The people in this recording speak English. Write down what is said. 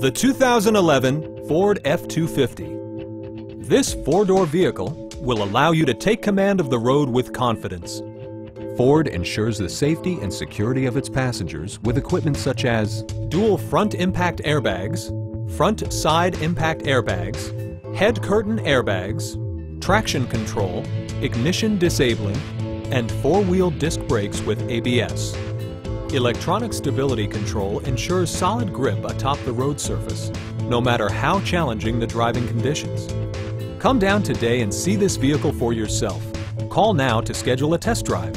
The 2011 Ford F-250. This four-door vehicle will allow you to take command of the road with confidence. Ford ensures the safety and security of its passengers with equipment such as dual front impact airbags, front side impact airbags, head curtain airbags, traction control, ignition disabling, and four-wheel disc brakes with ABS. Electronic stability control ensures solid grip atop the road surface, no matter how challenging the driving conditions. Come down today and see this vehicle for yourself. Call now to schedule a test drive.